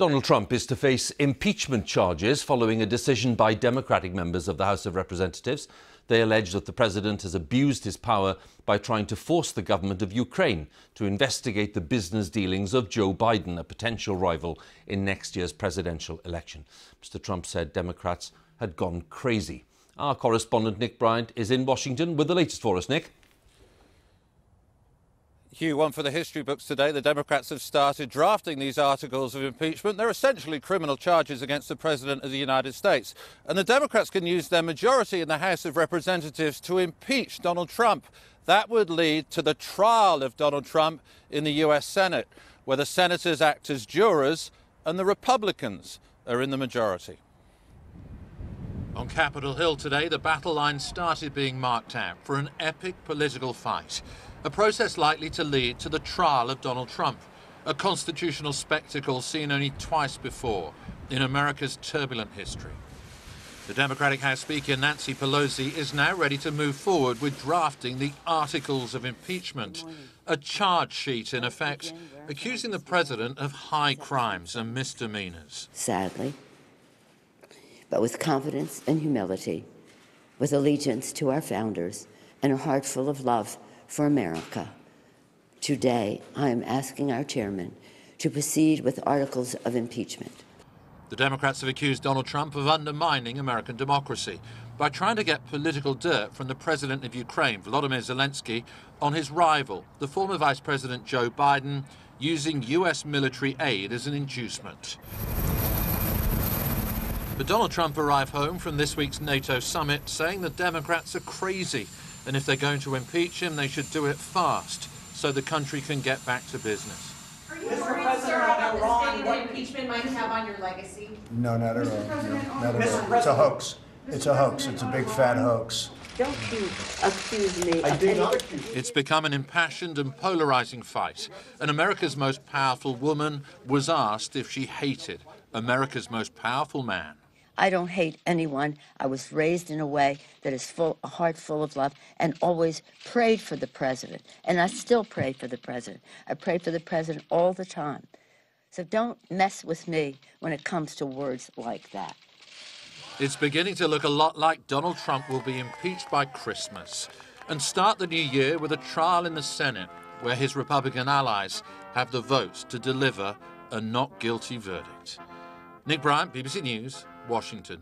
Donald Trump is to face impeachment charges following a decision by Democratic members of the House of Representatives. They allege that the president has abused his power by trying to force the government of Ukraine to investigate the business dealings of Joe Biden, a potential rival in next year's presidential election. Mr. Trump said Democrats had gone crazy. Our correspondent Nick Bryant is in Washington with the latest for us. Nick. Hugh, one for the history books today. The Democrats have started drafting these articles of impeachment. They're essentially criminal charges against the President of the United States. And the Democrats can use their majority in the House of Representatives to impeach Donald Trump. That would lead to the trial of Donald Trump in the U.S. Senate, where the senators act as jurors and the Republicans are in the majority. On Capitol Hill today, the battle line started being marked out for an epic political fight a process likely to lead to the trial of Donald Trump, a constitutional spectacle seen only twice before in America's turbulent history. The Democratic House Speaker Nancy Pelosi is now ready to move forward with drafting the articles of impeachment, a charge sheet in effect, accusing the president of high crimes and misdemeanors. Sadly, but with confidence and humility, with allegiance to our founders and a heart full of love for America. Today, I am asking our chairman to proceed with articles of impeachment. The Democrats have accused Donald Trump of undermining American democracy by trying to get political dirt from the president of Ukraine, Volodymyr Zelensky, on his rival, the former Vice President Joe Biden, using U.S. military aid as an inducement. But Donald Trump arrived home from this week's NATO summit saying the Democrats are crazy and if they're going to impeach him, they should do it fast so the country can get back to business. Are you Mr. worried, President, sir, about the stain that impeachment might have on your legacy? No, not at all. No, not at all. It's a hoax. It's a hoax. It's a big fat hoax. Don't you accuse me I do not accuse. It's become an impassioned and polarizing fight. And America's most powerful woman was asked if she hated America's most powerful man. I don't hate anyone. I was raised in a way that is full, a heart full of love, and always prayed for the president. And I still pray for the president. I pray for the president all the time. So don't mess with me when it comes to words like that. It's beginning to look a lot like Donald Trump will be impeached by Christmas and start the new year with a trial in the Senate where his Republican allies have the votes to deliver a not guilty verdict. Nick Bryant, BBC News, Washington.